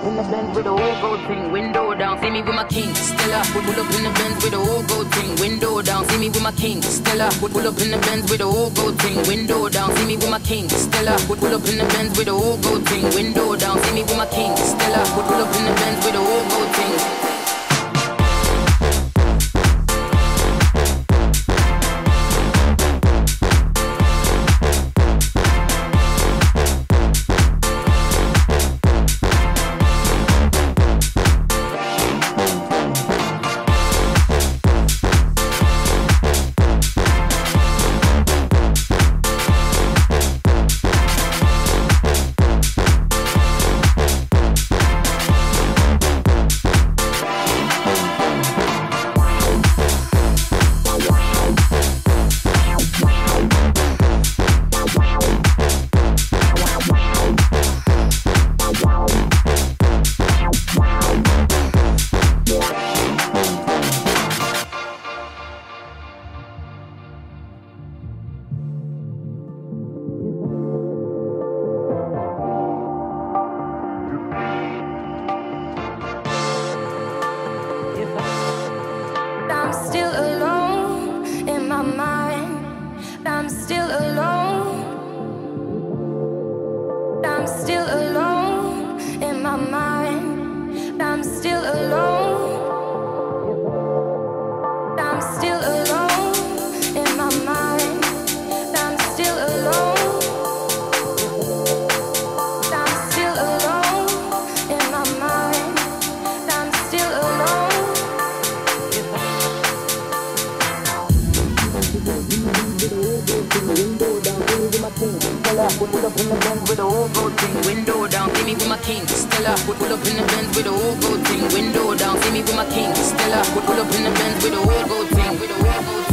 up in the Benz with a whole gold thing, window down. See me with my king, Stella. Pull pull up in the Benz with a whole gold thing, window down. See me with my king, Stella. Pull pull up in the Benz with a whole gold thing, window down. See me with my king, Stella. Pull pull up in the Benz with a whole gold thing, window down. See me with my king, Stella. Pull pull up in the I'm still alone in my mind. I'm still alone. I'm still alone. Pull up in the Benz with a whole gold thing, window down. See me with a whole gold thing, with a whole gold thing, window down. See me with my king, Stella pull up in the Benz with a whole gold thing, with a whole gold